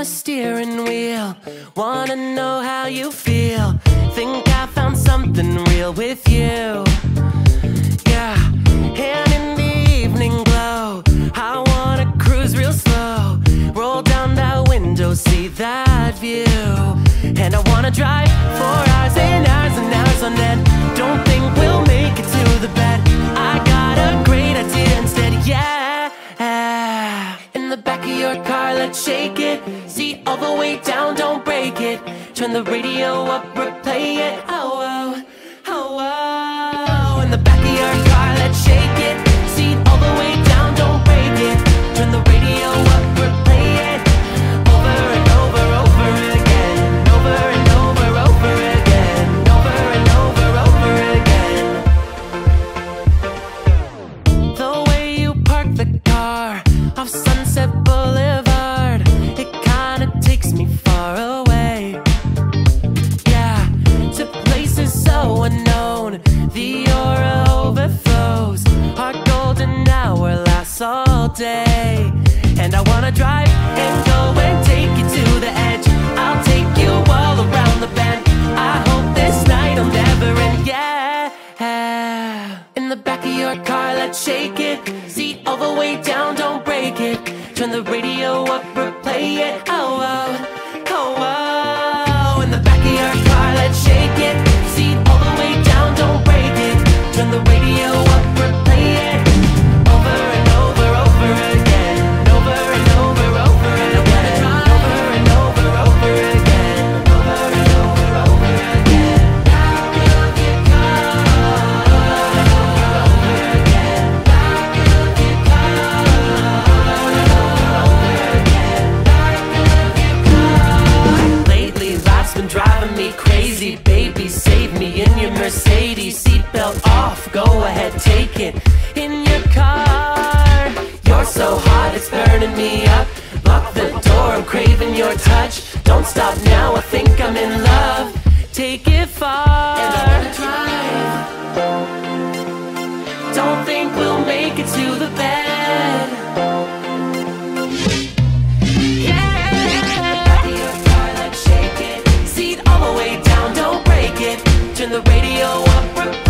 the steering wheel. Wanna know how you feel. Think I found something real with you. Yeah, hand in the evening glow. I wanna cruise real slow. Roll down that window, see that view. And I wanna drive for hours and hours and hours on end. Your car, let's shake it. Seat all the way down, don't break it. Turn the radio up, replay it. I wanna drive and go and take you to the edge. I'll take you all around the bend. I hope this night will never end. Yeah. In the back of your car, let's shake it. Seat all the way down, don't break it. Turn the radio up, replay it. Oh, oh, me crazy. Baby, save me in your Mercedes. Seatbelt off, go ahead, take it. In your car, you're so hot, it's burning me up. Lock the door, I'm craving your touch. Don't stop now, I think I'm in love. Take it far. And I wanna drive. Don't think we'll make it to the bed. turn the radio up.